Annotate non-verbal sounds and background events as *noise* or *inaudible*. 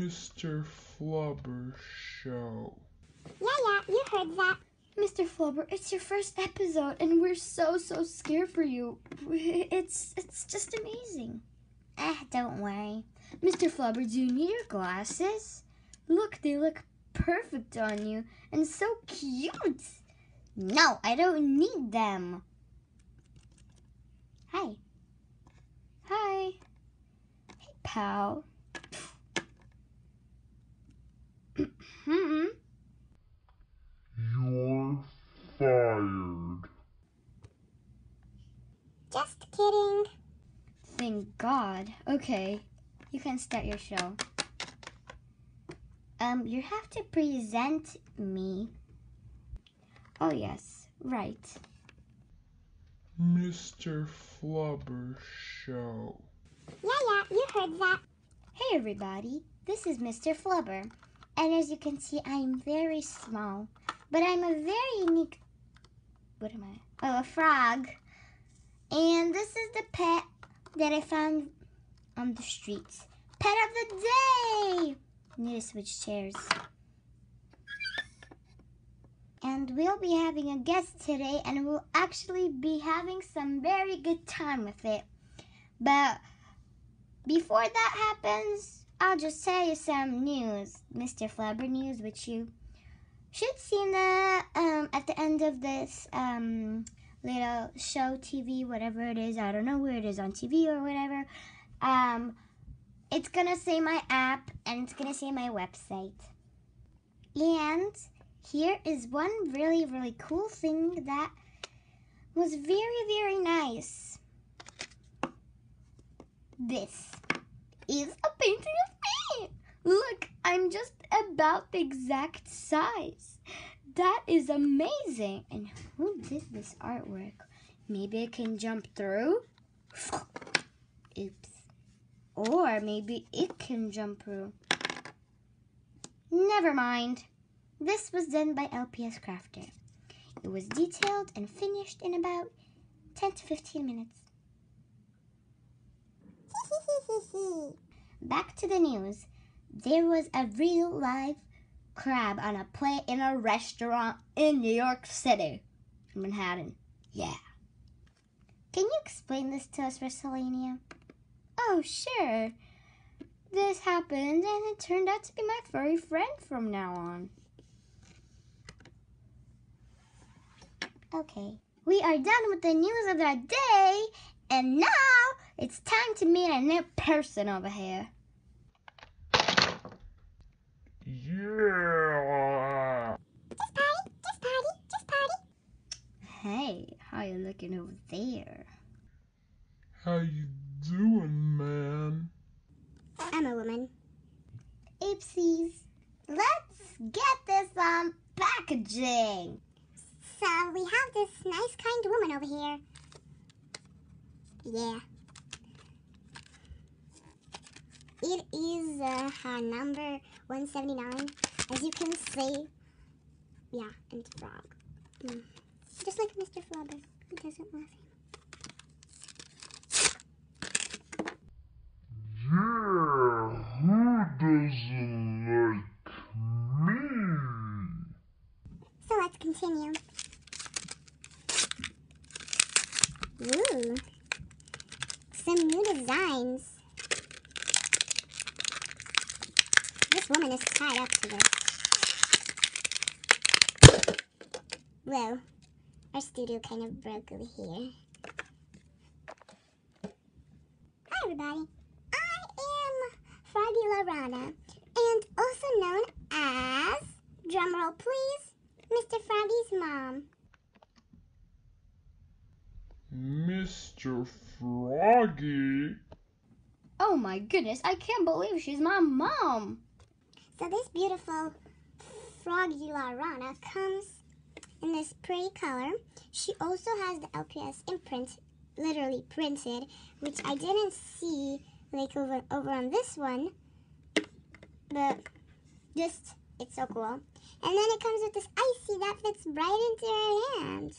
Mr. Flubber Show. Yeah, yeah, you heard that. Mr. Flubber, it's your first episode, and we're so so scared for you. *laughs* It's it's just amazing. Ah, don't worry. Mr. Flubber, do you need your glasses? Look, they look perfect on you and so cute. No, I don't need them. Hi. Hi. Hey, pal. Fired. Just kidding. Thank God. Okay, you can start your show. Um, you have to present me. Oh, yes, right. Mr. Flubber Show. Yeah, yeah, you heard that. Hey, everybody. This is Mr. Flubber. And as you can see, I'm very small. But I'm a very unique. What am I? Oh, a frog. And this is the pet that I found on the streets. Pet of the day! Need to switch chairs. And we'll be having a guest today, and we'll actually be having some very good time with it. But before that happens, I'll just tell you some news, Mr. Flubber news, which you should see the um, at the end of this um, little show TV, whatever it is. I don't know where it is on TV or whatever. Um, it's gonna say my app and it's gonna say my website. And here is one really, really cool thing that was very, very nice. This is a painting of me. I'm just about the exact size. That is amazing. And who did this artwork? Maybe I can jump through? *laughs* Oops. Or maybe it can jump through. Never mind. This was done by LPS Crafter. It was detailed and finished in about 10 to 15 minutes. *laughs* Back to the news. There was a real live crab on a plate in a restaurant in New York City. Manhattan. Yeah. Can you explain this to us, Rosalina? Oh, sure. This happened and it turned out to be my furry friend from now on. Okay. We are done with the news of the day, and now it's time to meet a new person over here. Yeah. Just party, just party, just party. Hey, how you looking over there? How you doing, man? I'm a woman. Oopsies. Let's get this um packaging. So we have this nice kind woman over here. Yeah. It is uh, number 179. As you can see. Yeah, and it's frog. Mm. Just like Mr. Flubber, who doesn't love him. Yeah, who doesn't like me? So let's continue. Ooh. Some new designs. This woman is tied up to this. Well, our studio kind of broke over here. Hi everybody. I am Froggy Larana, and also known as, drumroll please, Mr. Froggy's mom. Mr. Froggy. Oh my goodness, I can't believe she's my mom. So this beautiful Froggy Larana comes in this pretty color. She also has the LPS imprint literally printed, which I didn't see like over over on this one. But just it's so cool. And then it comes with this icy that fits right into her hand.